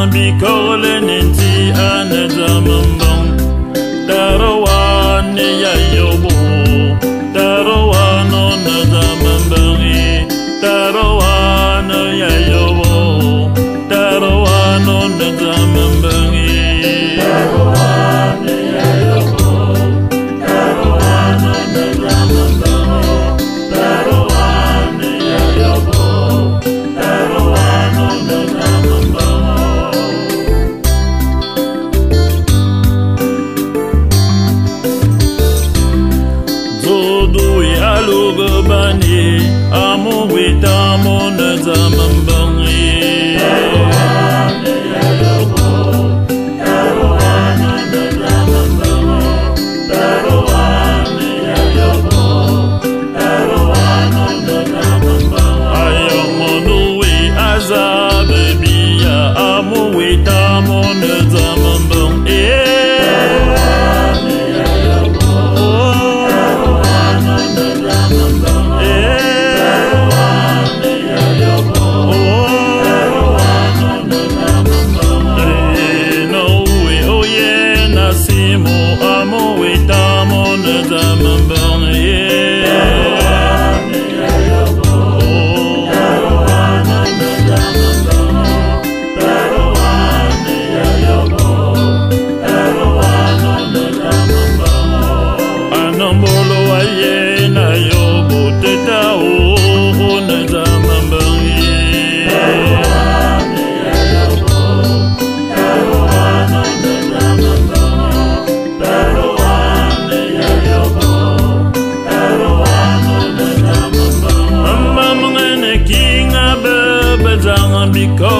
bă zang bi Zodu ya lugu bani amu ficou